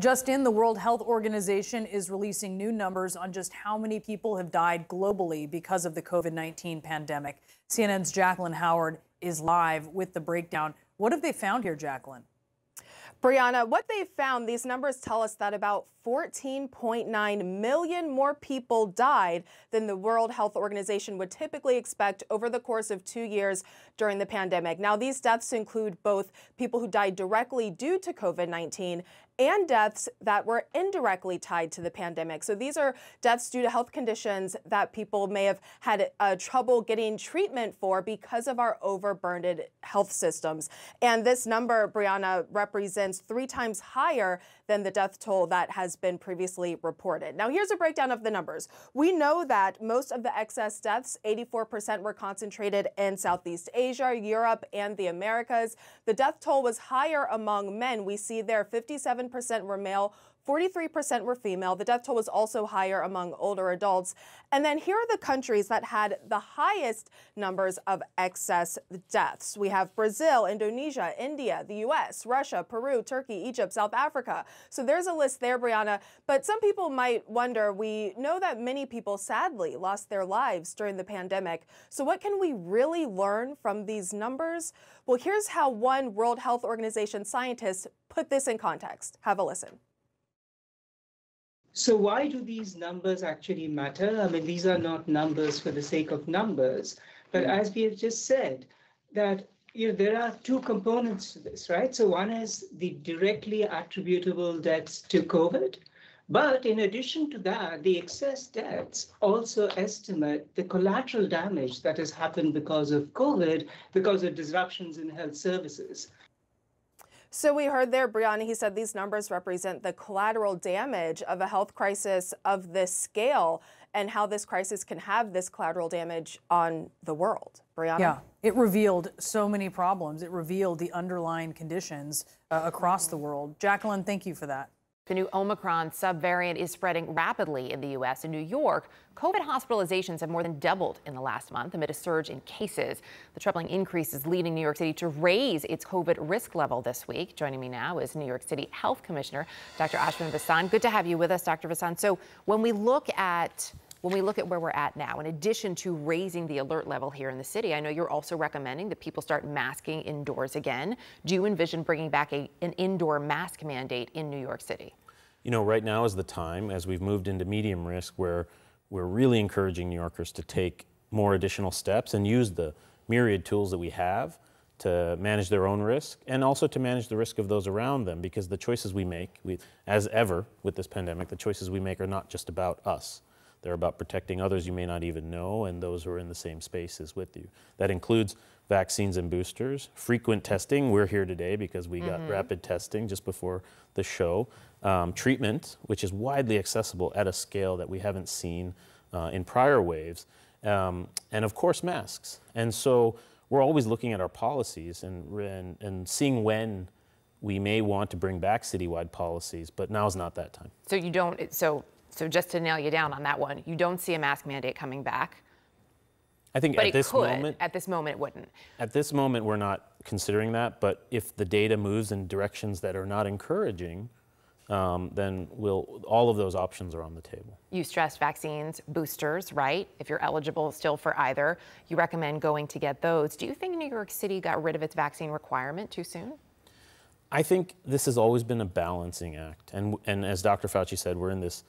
Just in, the World Health Organization is releasing new numbers on just how many people have died globally because of the COVID 19 pandemic. CNN's Jacqueline Howard is live with the breakdown. What have they found here, Jacqueline? Brianna, what they found, these numbers tell us that about 14.9 million more people died than the World Health Organization would typically expect over the course of two years during the pandemic. Now, these deaths include both people who died directly due to COVID 19 and deaths that were indirectly tied to the pandemic. So these are deaths due to health conditions that people may have had uh, trouble getting treatment for because of our overburdened health systems. And this number, Brianna, represents three times higher than the death toll that has been previously reported. Now, here's a breakdown of the numbers. We know that most of the excess deaths, 84%, were concentrated in Southeast Asia, Europe, and the Americas. The death toll was higher among men. We see there 57% were male, 43% were female. The death toll was also higher among older adults. And then here are the countries that had the highest numbers of excess deaths. We have Brazil, Indonesia, India, the US, Russia, Peru, Turkey, Egypt, South Africa. So there's a list there, Brianna. But some people might wonder we know that many people sadly lost their lives during the pandemic. So what can we really learn from these numbers? Well, here's how one World Health Organization scientist put this in context. Have a listen. So why do these numbers actually matter? I mean, these are not numbers for the sake of numbers, but mm. as we have just said, that you know, there are two components to this, right? So one is the directly attributable deaths to COVID, but in addition to that, the excess deaths also estimate the collateral damage that has happened because of COVID, because of disruptions in health services. So we heard there, Brianna, he said these numbers represent the collateral damage of a health crisis of this scale and how this crisis can have this collateral damage on the world. Brianna? Yeah, it revealed so many problems. It revealed the underlying conditions uh, across the world. Jacqueline, thank you for that. The new Omicron subvariant is spreading rapidly in the U.S. In New York, COVID hospitalizations have more than doubled in the last month amid a surge in cases. The troubling increase is leading New York City to raise its COVID risk level this week. Joining me now is New York City Health Commissioner Dr. Ashwin Vasan. Good to have you with us, Dr. Vasan. So when we look at when we look at where we're at now, in addition to raising the alert level here in the city, I know you're also recommending that people start masking indoors again. Do you envision bringing back a, an indoor mask mandate in New York City? You know, right now is the time, as we've moved into medium risk, where we're really encouraging New Yorkers to take more additional steps and use the myriad tools that we have to manage their own risk and also to manage the risk of those around them because the choices we make, we, as ever with this pandemic, the choices we make are not just about us. They're about protecting others you may not even know and those who are in the same spaces with you. That includes vaccines and boosters, frequent testing. We're here today because we mm -hmm. got mm-hmm. rapid testing just before the show. Um, treatment, which is widely accessible at a scale that we haven't seen uh, in prior waves. Um, and of course, masks. And so we're always looking at our policies and, and, and seeing when we may want to bring back citywide policies, but now is not that time. So you don't, so so just to nail you down on that one, you don't see a mask mandate coming back. I think but at this could. moment, at this moment, it wouldn't. At this moment, we're not considering that. But if the data moves in directions that are not encouraging, um, then we'll, all of those options are on the table. You stressed vaccines, boosters, right? If you're eligible still for either, you recommend going to get those. Do you think New York City got rid of its vaccine requirement too soon? I think this has always been a balancing act. And, and as Dr. Fauci said, we're in this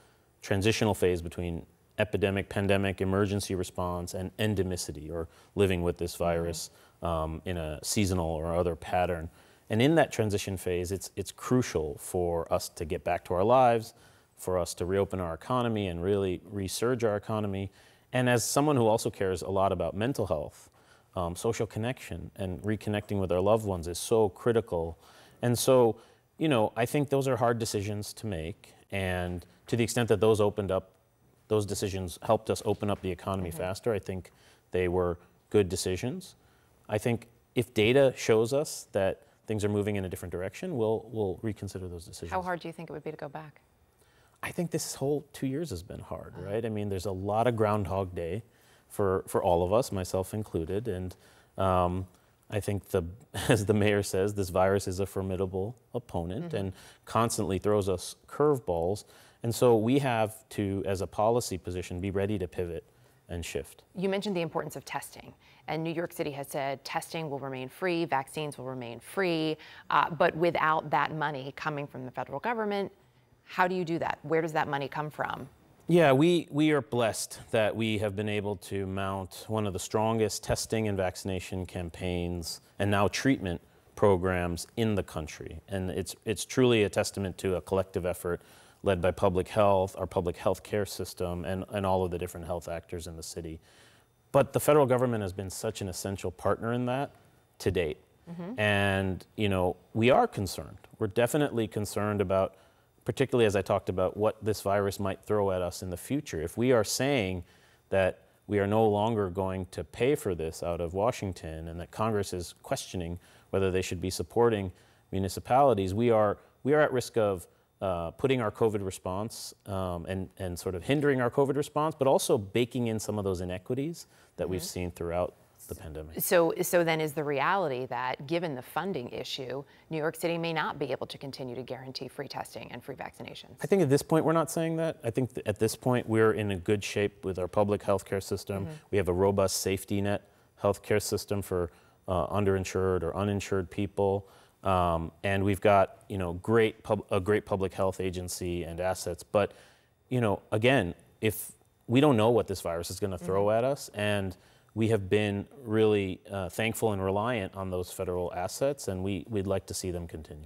transitional phase between epidemic, pandemic, emergency response, and endemicity, or living with this virus um, in a seasonal or other pattern. And in that transition phase, it's, it's crucial for us to get back to our lives, for us to reopen our economy and really resurge our economy. And as someone who also cares a lot about mental health, um, social connection and reconnecting with our loved ones is so critical. And so, you know, I think those are hard decisions to make. And to the extent that those opened up, those decisions helped us open up the economy mm-hmm. faster, I think they were good decisions. I think if data shows us that things are moving in a different direction, we'll, we'll reconsider those decisions. How hard do you think it would be to go back? I think this whole two years has been hard, uh-huh. right? I mean, there's a lot of Groundhog Day for, for all of us, myself included. And um, I think the, as the mayor says, this virus is a formidable opponent and constantly throws us curveballs. And so we have to, as a policy position, be ready to pivot and shift. You mentioned the importance of testing, and New York City has said testing will remain free, vaccines will remain free, uh, but without that money coming from the federal government, how do you do that? Where does that money come from? Yeah, we, we are blessed that we have been able to mount one of the strongest testing and vaccination campaigns and now treatment programs in the country. And it's, it's truly a testament to a collective effort led by public health, our public health care system, and, and all of the different health actors in the city. But the federal government has been such an essential partner in that to date. Mm-hmm. And, you know, we are concerned. We're definitely concerned about, particularly as I talked about, what this virus might throw at us in the future. If we are saying that we are no longer going to pay for this out of Washington and that Congress is questioning whether they should be supporting municipalities, we are, we are at risk of uh, putting our COVID response um, and, and sort of hindering our COVID response, but also baking in some of those inequities that we've seen throughout the pandemic. So, so then is the reality that given the funding issue, New York City may not be able to continue to guarantee free testing and free vaccinations? I think at this point we're not saying that. I think that at this point we're in a good shape with our public healthcare system. We have a robust safety net healthcare system for uh, underinsured or uninsured people, um, and we've got you know great pub- a great public health agency and assets. But you know again, if we don't know what this virus is going to throw at us, and we have been really uh, thankful and reliant on those federal assets, and we, we'd like to see them continue.